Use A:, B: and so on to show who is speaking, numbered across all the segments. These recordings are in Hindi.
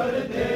A: पर दे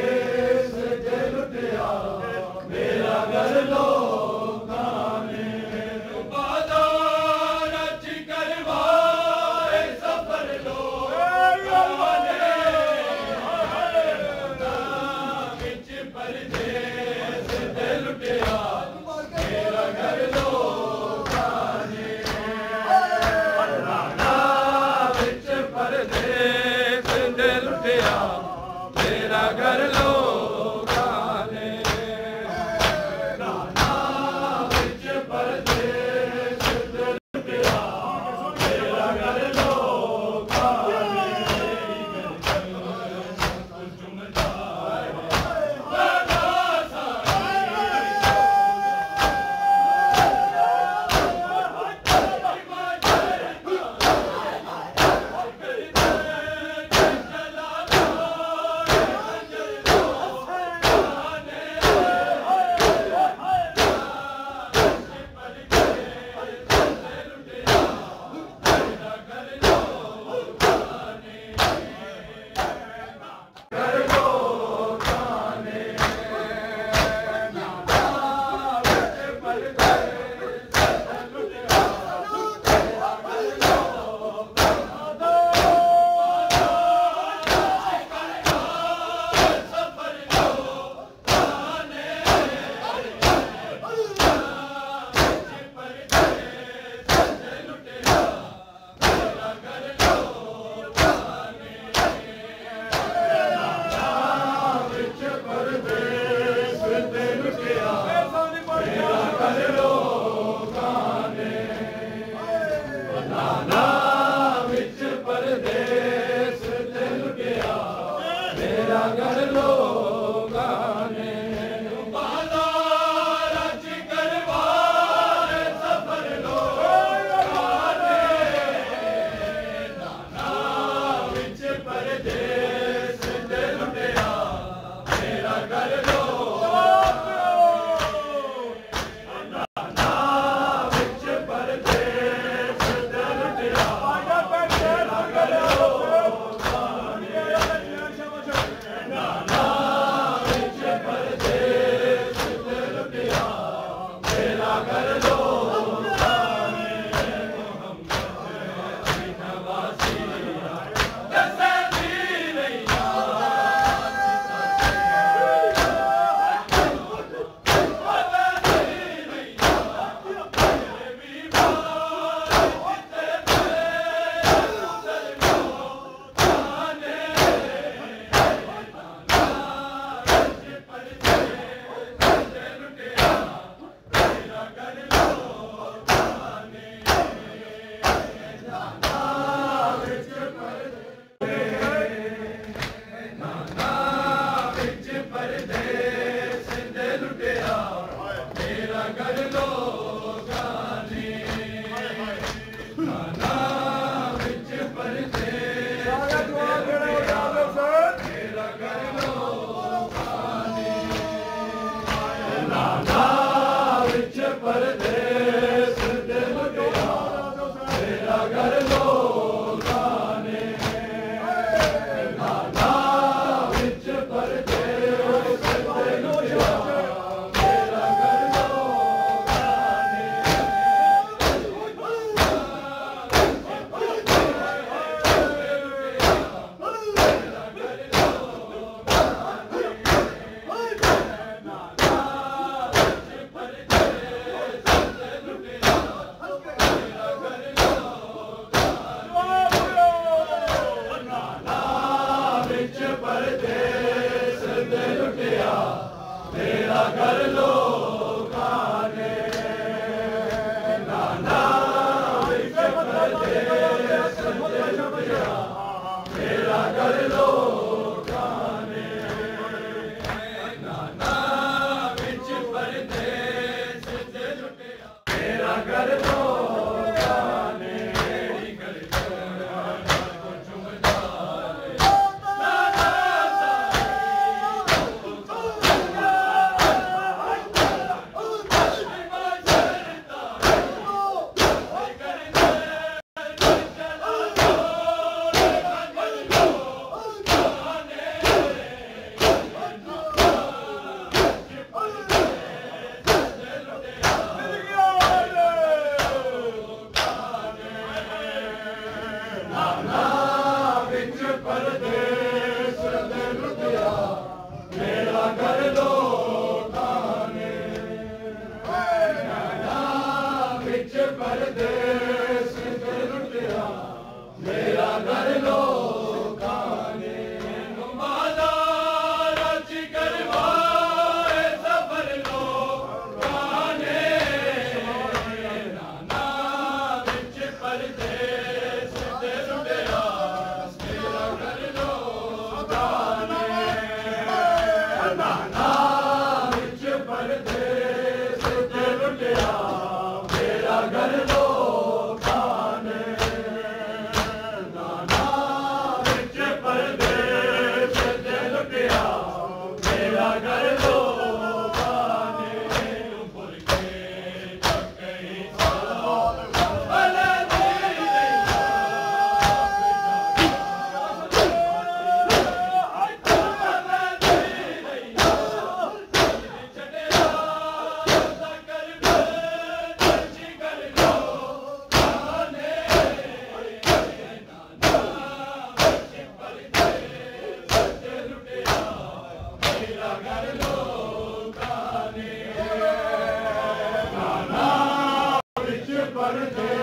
A: पर दे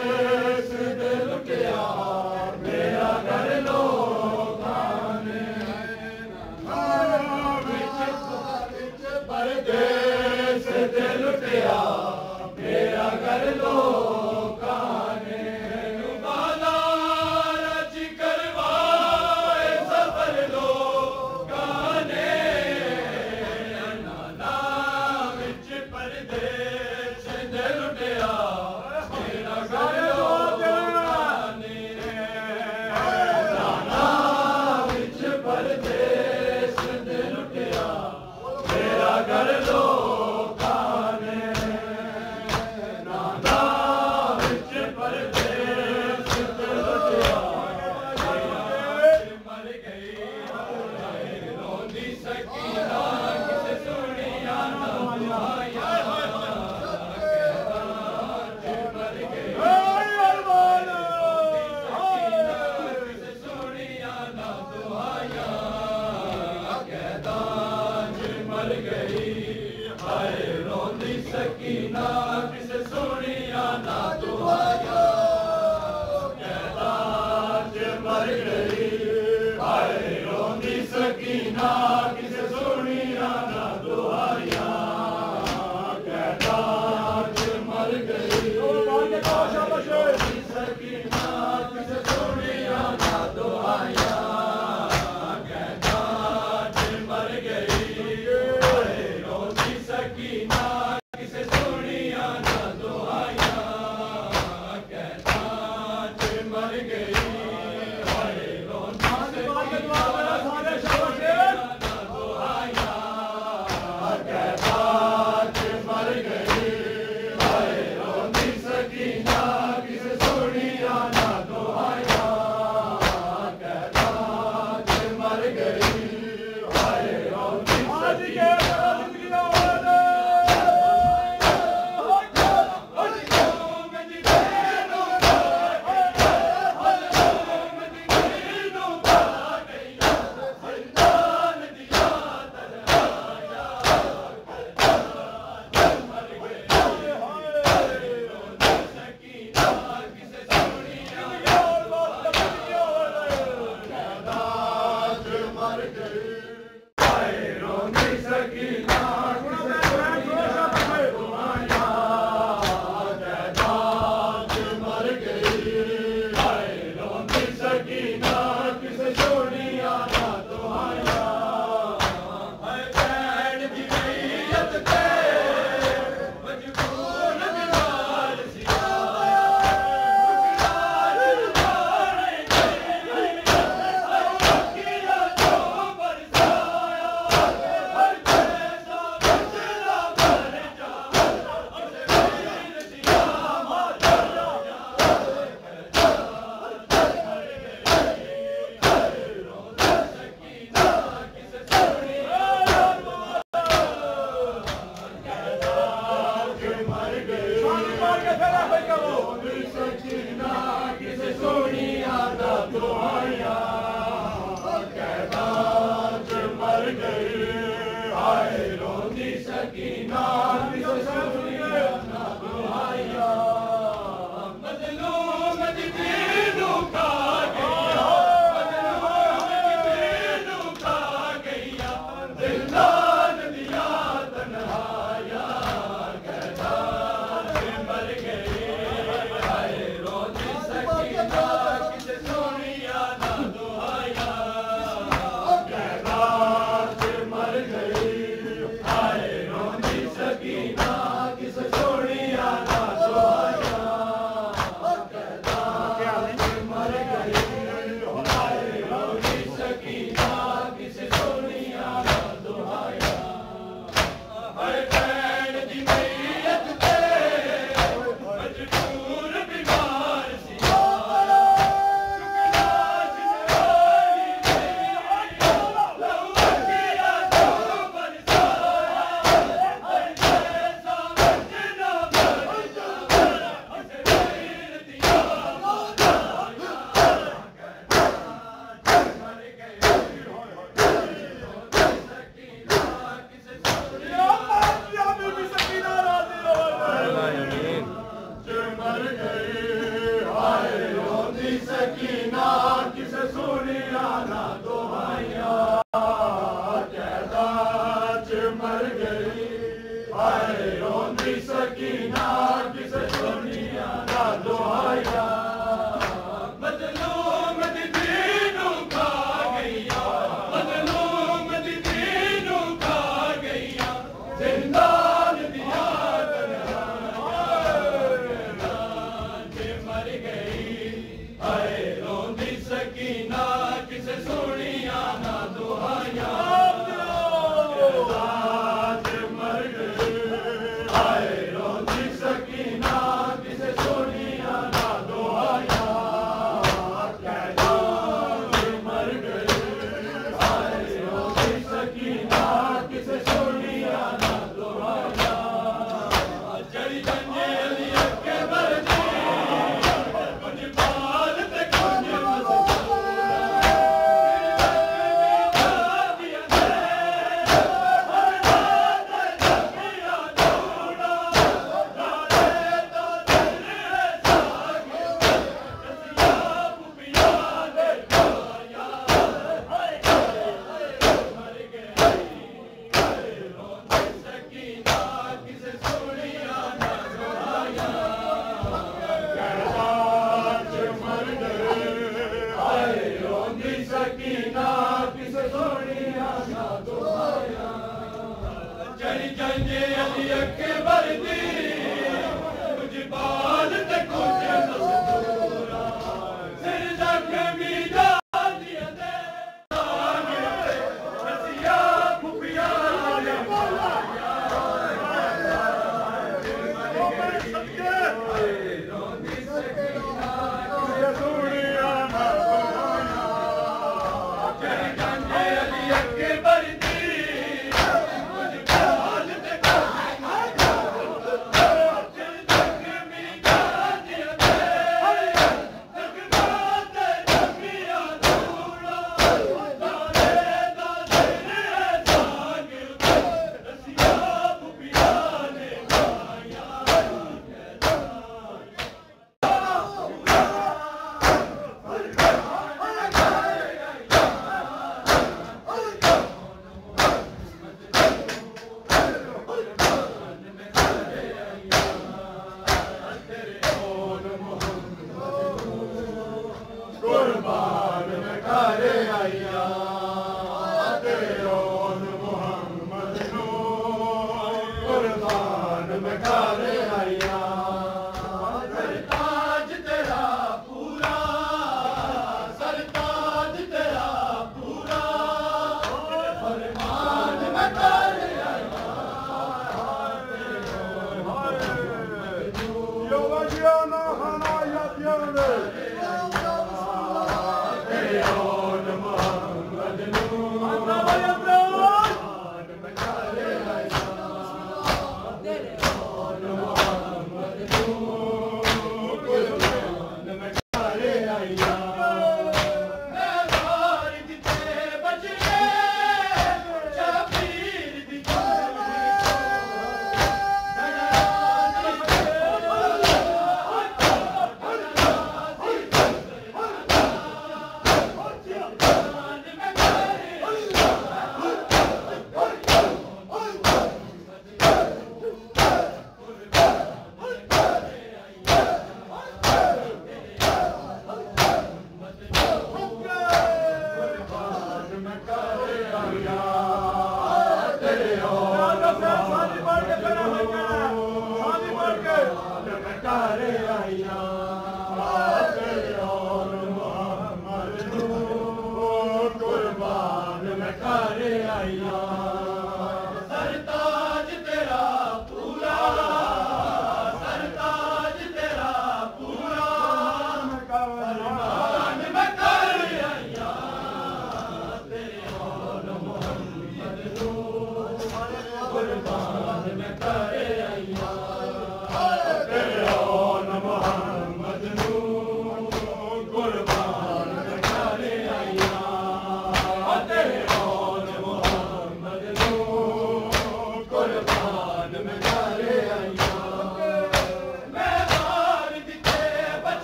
A: Lord.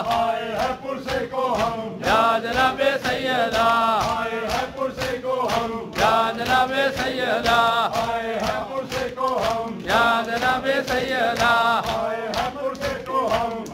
A: आए है पुरसे को हम या जनाब सैयदा। आए है पुरसे को हम या जनाब सैयदा। को हम या जनाब सैयदा। आए है पुरसे को हम